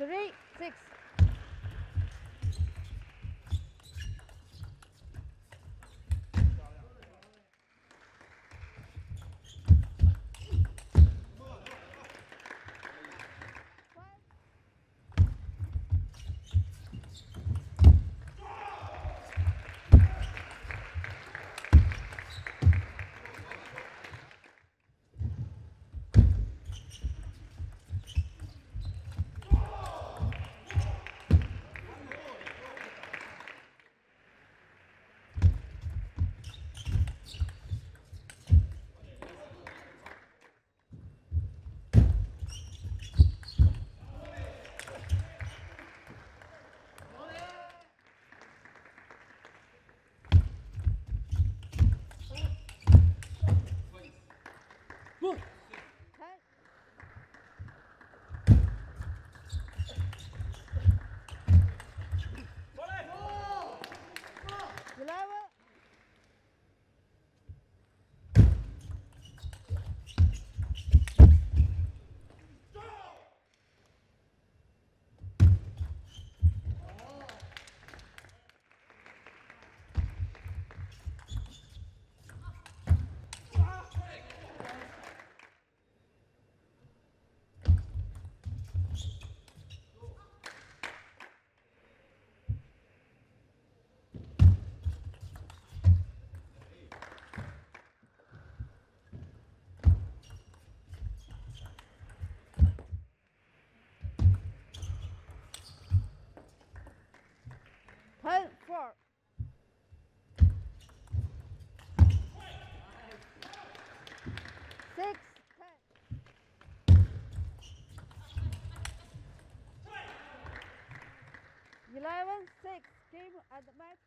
three, six. 11-6 came at the back.